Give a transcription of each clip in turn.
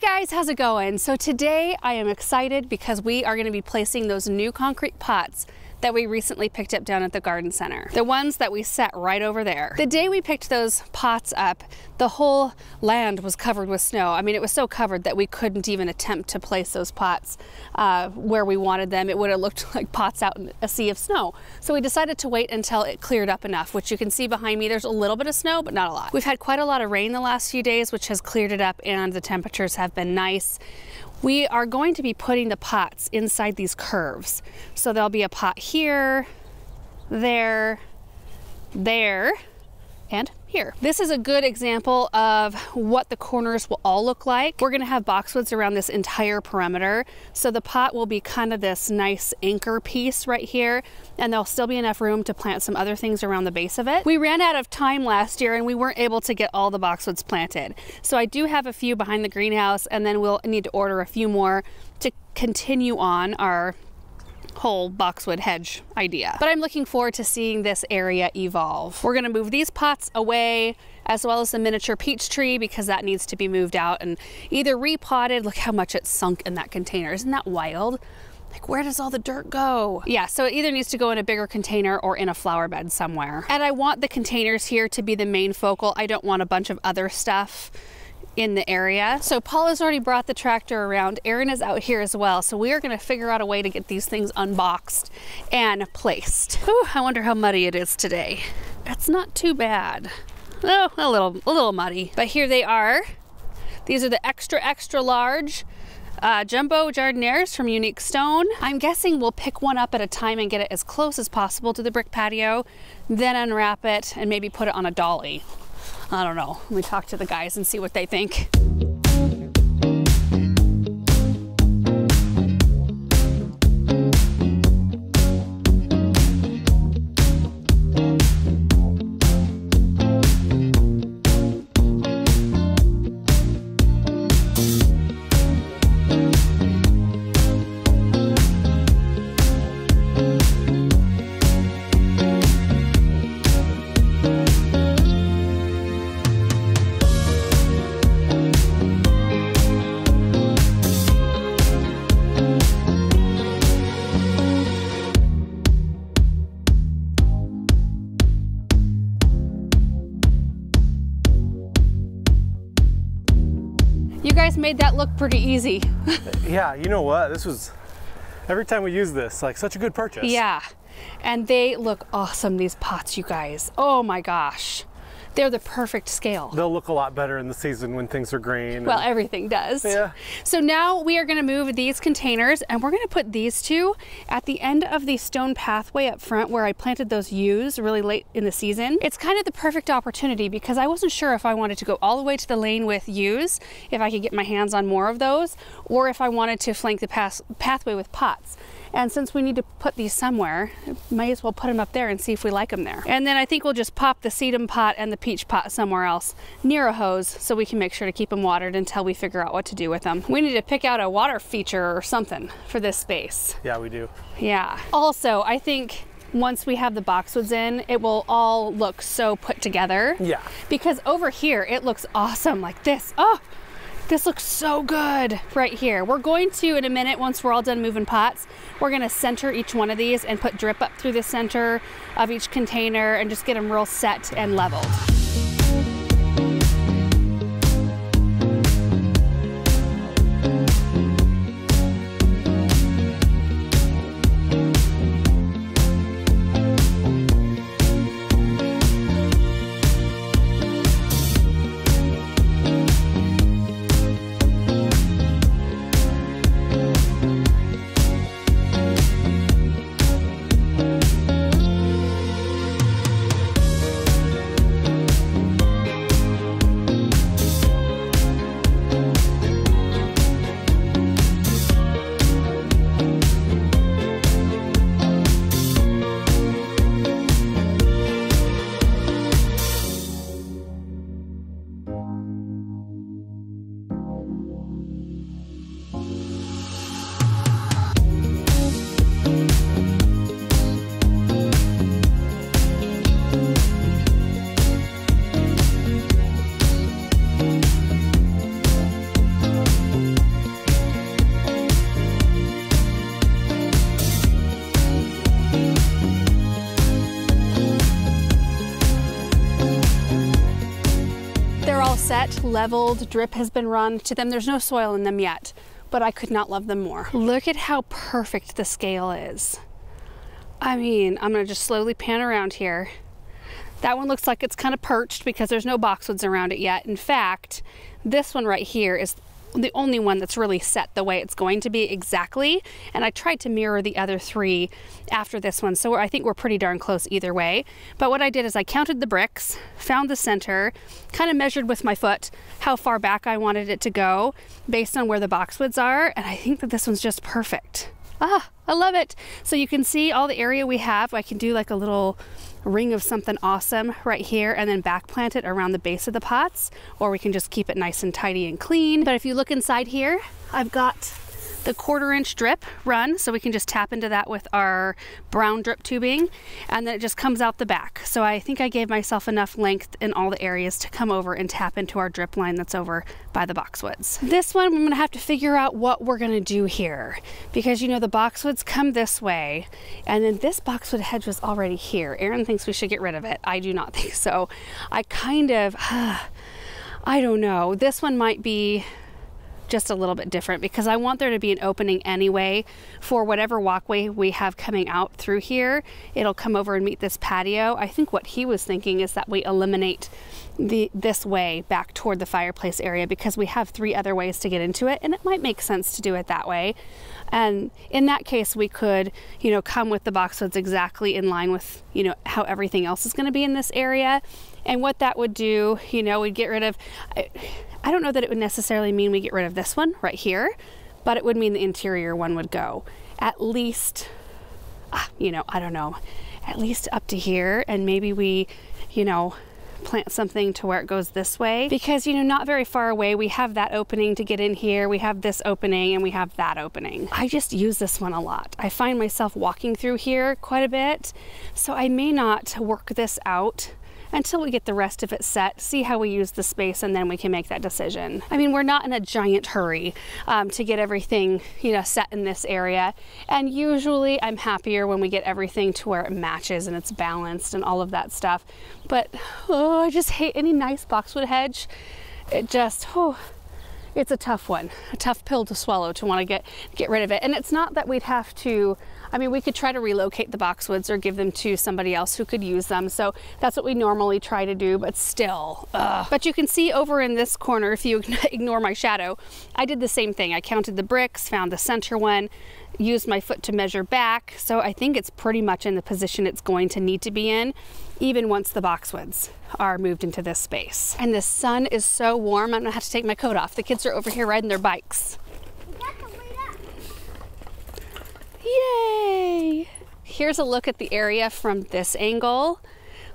Hey guys, how's it going? So today I am excited because we are going to be placing those new concrete pots that we recently picked up down at the garden center. The ones that we set right over there. The day we picked those pots up, the whole land was covered with snow. I mean, it was so covered that we couldn't even attempt to place those pots uh, where we wanted them. It would have looked like pots out in a sea of snow. So we decided to wait until it cleared up enough, which you can see behind me, there's a little bit of snow, but not a lot. We've had quite a lot of rain the last few days, which has cleared it up and the temperatures have been nice. We are going to be putting the pots inside these curves. So there'll be a pot here, there, there, and here. This is a good example of what the corners will all look like. We're gonna have boxwoods around this entire perimeter. So the pot will be kind of this nice anchor piece right here, and there'll still be enough room to plant some other things around the base of it. We ran out of time last year and we weren't able to get all the boxwoods planted. So I do have a few behind the greenhouse and then we'll need to order a few more to continue on our whole boxwood hedge idea. But I'm looking forward to seeing this area evolve. We're gonna move these pots away as well as the miniature peach tree because that needs to be moved out and either repotted. Look how much it's sunk in that container. Isn't that wild? Like, where does all the dirt go? Yeah, so it either needs to go in a bigger container or in a flower bed somewhere. And I want the containers here to be the main focal. I don't want a bunch of other stuff in the area. So Paul has already brought the tractor around. Aaron is out here as well. So we are gonna figure out a way to get these things unboxed and placed. Whew, I wonder how muddy it is today. That's not too bad. Oh, a little, a little muddy. But here they are. These are the extra, extra large uh, jumbo jardinières from Unique Stone. I'm guessing we'll pick one up at a time and get it as close as possible to the brick patio, then unwrap it and maybe put it on a dolly. I don't know. Let me talk to the guys and see what they think. You guys made that look pretty easy. yeah, you know what? This was every time we use this, like such a good purchase. Yeah. And they look awesome, these pots, you guys. Oh my gosh. They're the perfect scale. They'll look a lot better in the season when things are green. Well, everything does. Yeah. So now we are going to move these containers and we're going to put these two at the end of the stone pathway up front where I planted those yews really late in the season. It's kind of the perfect opportunity because I wasn't sure if I wanted to go all the way to the lane with yews, if I could get my hands on more of those, or if I wanted to flank the path pathway with pots. And since we need to put these somewhere, might as well put them up there and see if we like them there. And then I think we'll just pop the sedum pot and the peach pot somewhere else near a hose so we can make sure to keep them watered until we figure out what to do with them. We need to pick out a water feature or something for this space. Yeah, we do. Yeah. Also, I think once we have the boxwoods in, it will all look so put together. Yeah. Because over here, it looks awesome like this. Oh, this looks so good right here. We're going to, in a minute, once we're all done moving pots, we're gonna center each one of these and put drip up through the center of each container and just get them real set and leveled. Leveled, drip has been run to them. There's no soil in them yet, but I could not love them more. Look at how perfect the scale is. I mean, I'm gonna just slowly pan around here. That one looks like it's kind of perched because there's no boxwoods around it yet. In fact, this one right here is the only one that's really set the way it's going to be exactly. And I tried to mirror the other three after this one. So I think we're pretty darn close either way. But what I did is I counted the bricks, found the center, kind of measured with my foot how far back I wanted it to go based on where the boxwoods are. And I think that this one's just perfect. Ah, I love it. So you can see all the area we have. I can do like a little ring of something awesome right here and then back plant it around the base of the pots, or we can just keep it nice and tidy and clean. But if you look inside here, I've got the quarter inch drip run so we can just tap into that with our brown drip tubing and then it just comes out the back. So I think I gave myself enough length in all the areas to come over and tap into our drip line that's over by the boxwoods. This one I'm gonna have to figure out what we're gonna do here because you know the boxwoods come this way and then this boxwood hedge was already here. Aaron thinks we should get rid of it. I do not think so. I kind of I don't know. This one might be just a little bit different because I want there to be an opening anyway for whatever walkway we have coming out through here. It'll come over and meet this patio. I think what he was thinking is that we eliminate the this way back toward the fireplace area because we have three other ways to get into it and it might make sense to do it that way. And in that case, we could, you know, come with the boxwoods exactly in line with, you know, how everything else is going to be in this area. And what that would do, you know, we'd get rid of, I don't know that it would necessarily mean we get rid of this one right here, but it would mean the interior one would go. At least, ah, you know, I don't know, at least up to here, and maybe we, you know, plant something to where it goes this way. Because you know not very far away we have that opening to get in here we have this opening and we have that opening. I just use this one a lot. I find myself walking through here quite a bit so I may not work this out until we get the rest of it set, see how we use the space, and then we can make that decision. I mean, we're not in a giant hurry um, to get everything, you know, set in this area. And usually I'm happier when we get everything to where it matches and it's balanced and all of that stuff. But oh, I just hate any nice boxwood hedge. It just, oh, it's a tough one, a tough pill to swallow to want to get get rid of it. And it's not that we'd have to I mean, we could try to relocate the boxwoods or give them to somebody else who could use them. So that's what we normally try to do, but still. Ugh. But you can see over in this corner, if you ignore my shadow, I did the same thing. I counted the bricks, found the center one, used my foot to measure back. So I think it's pretty much in the position it's going to need to be in, even once the boxwoods are moved into this space. And the sun is so warm, I'm gonna have to take my coat off. The kids are over here riding their bikes. Yay! Here's a look at the area from this angle.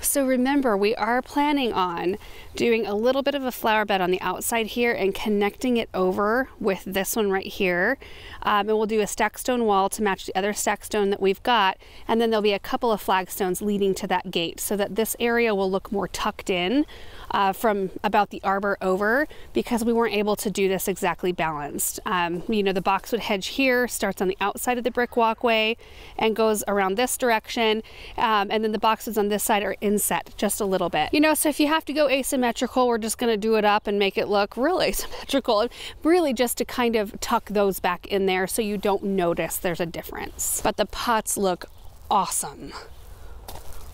So remember, we are planning on doing a little bit of a flower bed on the outside here and connecting it over with this one right here. Um, and we'll do a stack stone wall to match the other stack stone that we've got. And then there'll be a couple of flagstones leading to that gate so that this area will look more tucked in uh, from about the arbor over because we weren't able to do this exactly balanced. Um, you know, the boxwood hedge here starts on the outside of the brick walkway and goes around this direction. Um, and then the boxes on this side are inset just a little bit. You know, so if you have to go asymmetrical, we're just going to do it up and make it look real asymmetrical, really just to kind of tuck those back in there so you don't notice there's a difference. But the pots look awesome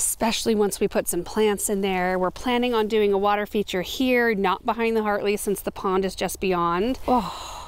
especially once we put some plants in there. We're planning on doing a water feature here, not behind the Hartley since the pond is just beyond. Oh.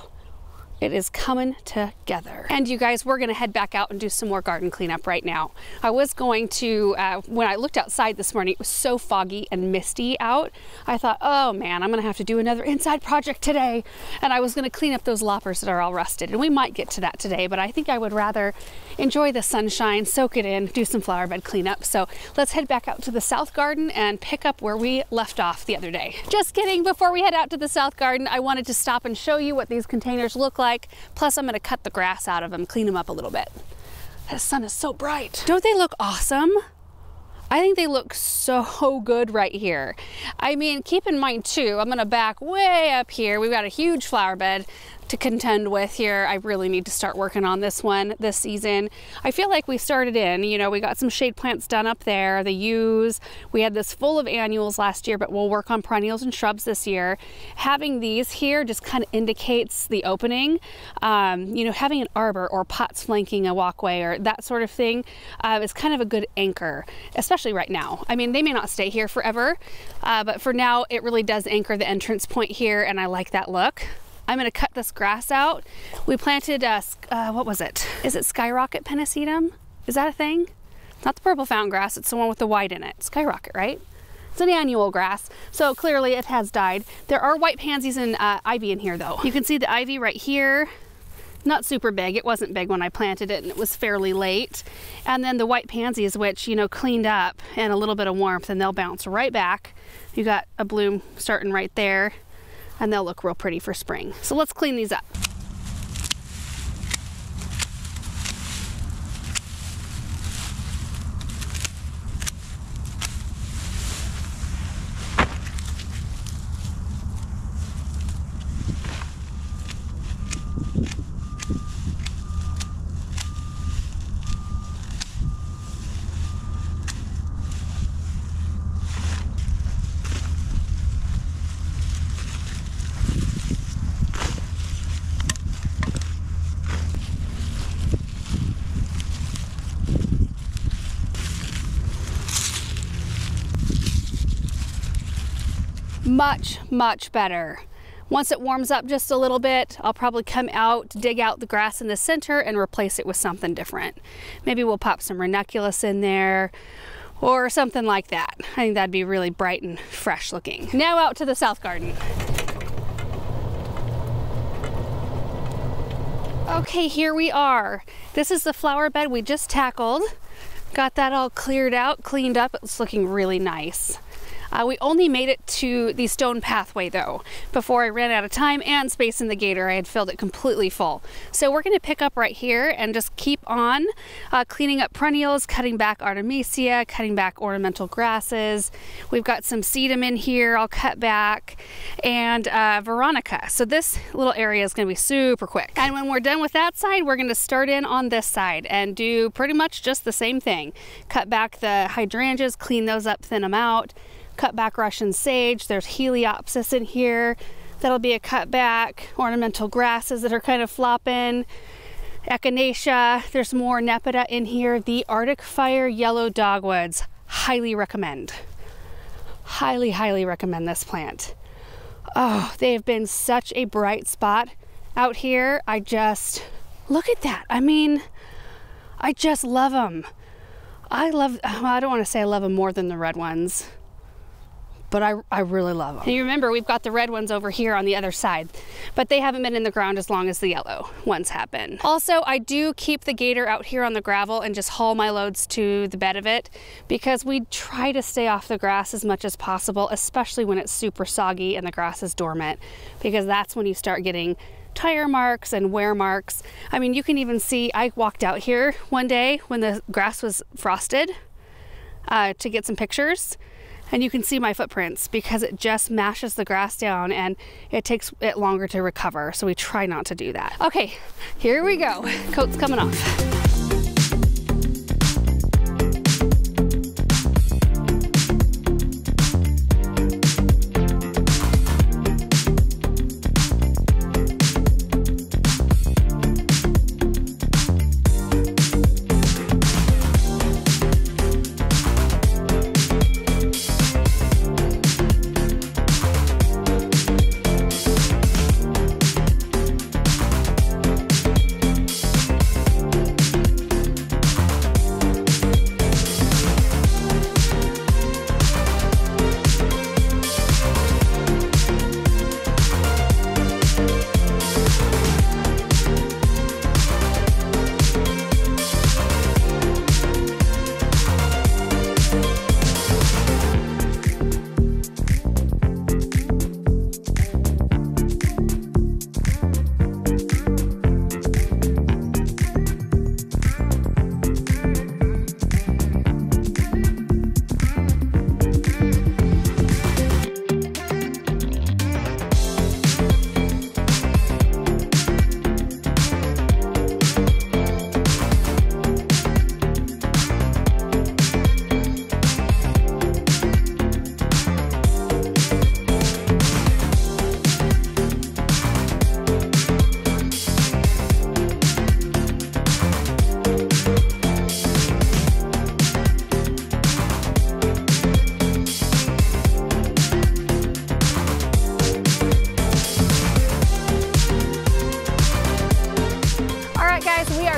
It is coming together. And you guys, we're gonna head back out and do some more garden cleanup right now. I was going to, uh, when I looked outside this morning, it was so foggy and misty out. I thought, oh man, I'm gonna have to do another inside project today. And I was gonna clean up those loppers that are all rusted. And we might get to that today, but I think I would rather enjoy the sunshine, soak it in, do some flower bed cleanup. So let's head back out to the south garden and pick up where we left off the other day. Just kidding, before we head out to the south garden, I wanted to stop and show you what these containers look like like. Plus I'm gonna cut the grass out of them, clean them up a little bit. The sun is so bright. Don't they look awesome? I think they look so good right here. I mean, keep in mind too, I'm gonna back way up here. We've got a huge flower bed to contend with here. I really need to start working on this one this season. I feel like we started in, you know, we got some shade plants done up there, the yews. We had this full of annuals last year, but we'll work on perennials and shrubs this year. Having these here just kind of indicates the opening. Um, you know, having an arbor or pots flanking a walkway or that sort of thing uh, is kind of a good anchor, especially right now. I mean, they may not stay here forever, uh, but for now, it really does anchor the entrance point here, and I like that look. I'm gonna cut this grass out. We planted, uh, uh, what was it? Is it Skyrocket Pennisetum? Is that a thing? Not the purple fountain grass, it's the one with the white in it. Skyrocket, right? It's an annual grass, so clearly it has died. There are white pansies and uh, ivy in here though. You can see the ivy right here. Not super big, it wasn't big when I planted it and it was fairly late. And then the white pansies, which, you know, cleaned up and a little bit of warmth and they'll bounce right back. You got a bloom starting right there and they'll look real pretty for spring. So let's clean these up. Much, much better. Once it warms up just a little bit, I'll probably come out, dig out the grass in the center and replace it with something different. Maybe we'll pop some ranunculus in there or something like that. I think that'd be really bright and fresh looking. Now out to the south garden. Okay, here we are. This is the flower bed we just tackled. Got that all cleared out, cleaned up. It's looking really nice. Uh, we only made it to the stone pathway though before I ran out of time and space in the gator. I had filled it completely full. So we're going to pick up right here and just keep on uh, cleaning up perennials, cutting back Artemisia, cutting back ornamental grasses. We've got some sedum in here I'll cut back and uh, Veronica. So this little area is going to be super quick. And when we're done with that side, we're going to start in on this side and do pretty much just the same thing. Cut back the hydrangeas, clean those up, thin them out cut back Russian sage. There's Heliopsis in here. That'll be a cut back. Ornamental grasses that are kind of flopping. Echinacea. There's more Nepeta in here. The Arctic Fire Yellow Dogwoods. Highly recommend. Highly, highly recommend this plant. Oh, they have been such a bright spot out here. I just, look at that. I mean, I just love them. I love, I don't want to say I love them more than the red ones but I, I really love them. And you remember we've got the red ones over here on the other side, but they haven't been in the ground as long as the yellow ones have been. Also, I do keep the gator out here on the gravel and just haul my loads to the bed of it because we try to stay off the grass as much as possible, especially when it's super soggy and the grass is dormant, because that's when you start getting tire marks and wear marks. I mean, you can even see, I walked out here one day when the grass was frosted uh, to get some pictures and you can see my footprints because it just mashes the grass down and it takes it longer to recover. So we try not to do that. Okay, here we go. Coat's coming off.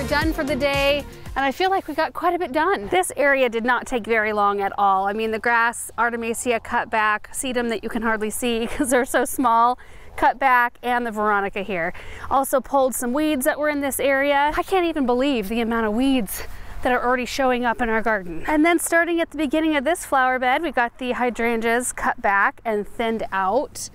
Done for the day and I feel like we got quite a bit done. This area did not take very long at all. I mean, the grass, Artemisia cut back, sedum that you can hardly see because they're so small, cut back, and the Veronica here. Also pulled some weeds that were in this area. I can't even believe the amount of weeds that are already showing up in our garden. And then starting at the beginning of this flower bed, we got the hydrangeas cut back and thinned out.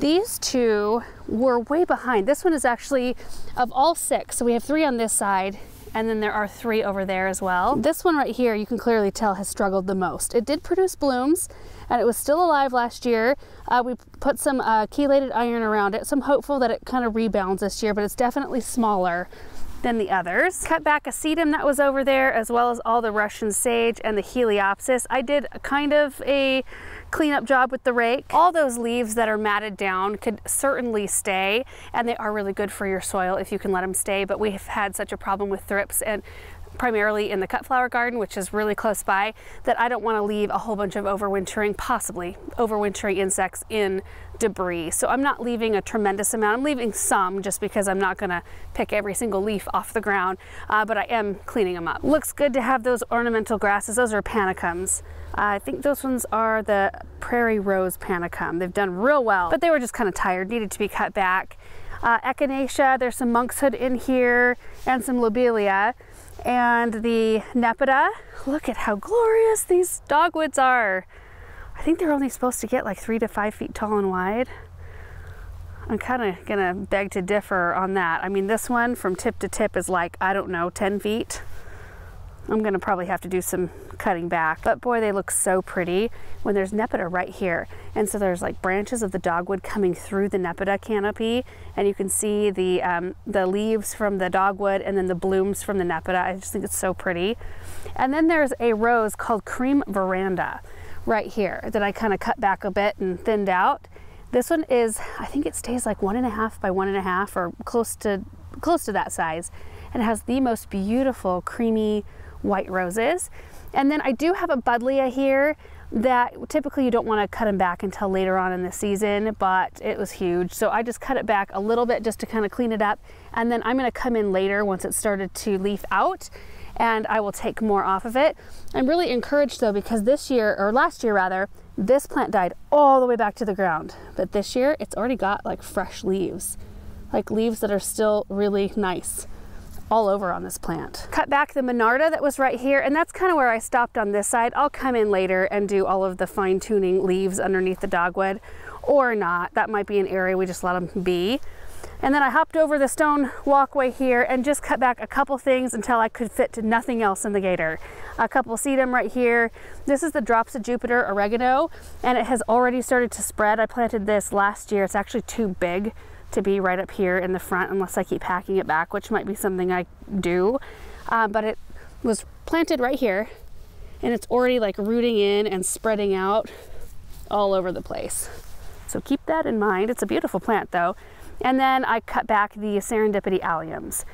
These two were way behind. This one is actually of all six. So we have three on this side and then there are three over there as well. This one right here, you can clearly tell has struggled the most. It did produce blooms and it was still alive last year. Uh, we put some uh, chelated iron around it, so I'm hopeful that it kind of rebounds this year, but it's definitely smaller than the others. Cut back a sedum that was over there as well as all the Russian sage and the Heliopsis. I did a kind of a cleanup job with the rake. All those leaves that are matted down could certainly stay and they are really good for your soil if you can let them stay but we have had such a problem with thrips and primarily in the cut flower garden, which is really close by, that I don't want to leave a whole bunch of overwintering, possibly overwintering insects in debris. So I'm not leaving a tremendous amount. I'm leaving some just because I'm not going to pick every single leaf off the ground, uh, but I am cleaning them up. Looks good to have those ornamental grasses. Those are panicums. I think those ones are the prairie rose panicum. They've done real well, but they were just kind of tired, needed to be cut back. Uh, echinacea, there's some monkshood in here and some lobelia. And the nepeta, look at how glorious these dogwoods are. I think they're only supposed to get like three to five feet tall and wide. I'm kind of gonna beg to differ on that. I mean, this one from tip to tip is like, I don't know, 10 feet. I'm gonna probably have to do some cutting back. But boy, they look so pretty when there's nepeta right here. And so there's like branches of the dogwood coming through the nepeta canopy and you can see the, um, the leaves from the dogwood and then the blooms from the nepeta. I just think it's so pretty. And then there's a rose called Cream Veranda right here that I kind of cut back a bit and thinned out. This one is, I think it stays like one and a half by one and a half or close to, close to that size. And it has the most beautiful creamy white roses. And then I do have a buddleia here that typically you don't want to cut them back until later on in the season, but it was huge. So I just cut it back a little bit just to kind of clean it up. And then I'm going to come in later once it started to leaf out and I will take more off of it. I'm really encouraged though because this year, or last year rather, this plant died all the way back to the ground. But this year it's already got like fresh leaves, like leaves that are still really nice all over on this plant. Cut back the Monarda that was right here, and that's kind of where I stopped on this side. I'll come in later and do all of the fine tuning leaves underneath the dogwood or not. That might be an area we just let them be. And then I hopped over the stone walkway here and just cut back a couple things until I could fit to nothing else in the gator. A couple sedum right here. This is the Drops of Jupiter oregano and it has already started to spread. I planted this last year. It's actually too big to be right up here in the front unless I keep packing it back, which might be something I do. Uh, but it was planted right here and it's already like rooting in and spreading out all over the place. So keep that in mind. It's a beautiful plant though. And then I cut back the serendipity alliums,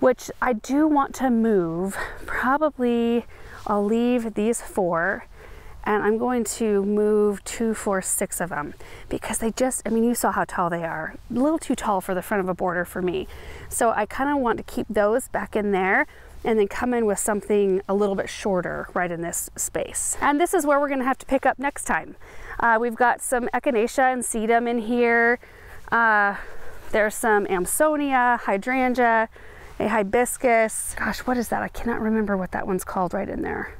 which I do want to move. Probably I'll leave these four and I'm going to move two, four, six of them because they just, I mean, you saw how tall they are. A little too tall for the front of a border for me. So I kind of want to keep those back in there and then come in with something a little bit shorter right in this space. And this is where we're gonna have to pick up next time. Uh, we've got some echinacea and sedum in here. Uh, there's some Amsonia, hydrangea, a hibiscus. Gosh, what is that? I cannot remember what that one's called right in there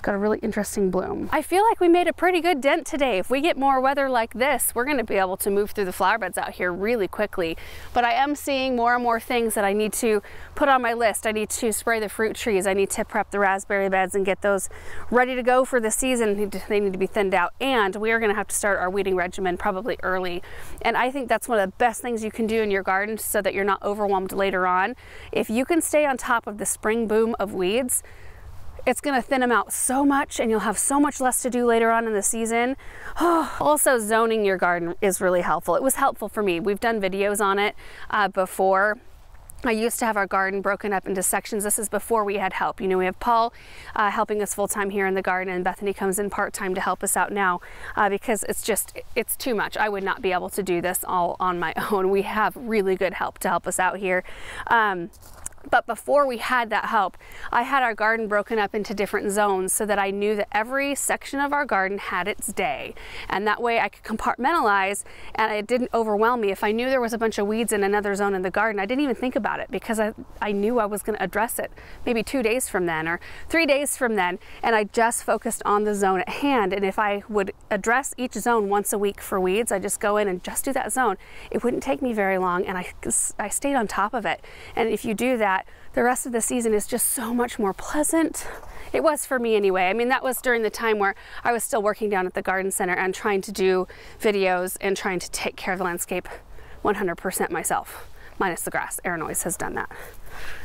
got a really interesting bloom. I feel like we made a pretty good dent today. If we get more weather like this, we're gonna be able to move through the flower beds out here really quickly. But I am seeing more and more things that I need to put on my list. I need to spray the fruit trees. I need to prep the raspberry beds and get those ready to go for the season. They need to be thinned out. And we are gonna have to start our weeding regimen probably early. And I think that's one of the best things you can do in your garden so that you're not overwhelmed later on. If you can stay on top of the spring boom of weeds, it's gonna thin them out so much and you'll have so much less to do later on in the season. also, zoning your garden is really helpful. It was helpful for me. We've done videos on it uh, before I used to have our garden broken up into sections. This is before we had help. You know, we have Paul uh, helping us full time here in the garden, and Bethany comes in part time to help us out now uh, because it's just, it's too much. I would not be able to do this all on my own. We have really good help to help us out here. Um, but before we had that help, I had our garden broken up into different zones so that I knew that every section of our garden had its day. And that way I could compartmentalize and it didn't overwhelm me. If I knew there was a bunch of weeds in another zone in the garden, I didn't even think about it because I, I knew I was going to address it maybe two days from then or three days from then. And I just focused on the zone at hand. And if I would address each zone once a week for weeds, I just go in and just do that zone. It wouldn't take me very long and I, I stayed on top of it. And if you do that, that the rest of the season is just so much more pleasant. It was for me anyway. I mean, that was during the time where I was still working down at the garden center and trying to do videos and trying to take care of the landscape 100% myself minus the grass. Always has done that.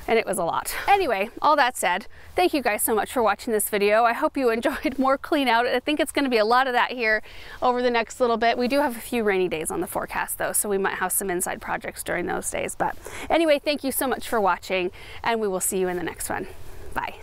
And it was a lot. Anyway, all that said, thank you guys so much for watching this video. I hope you enjoyed more clean out. I think it's gonna be a lot of that here over the next little bit. We do have a few rainy days on the forecast though, so we might have some inside projects during those days. But anyway, thank you so much for watching and we will see you in the next one. Bye.